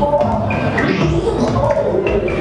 Oh, my God.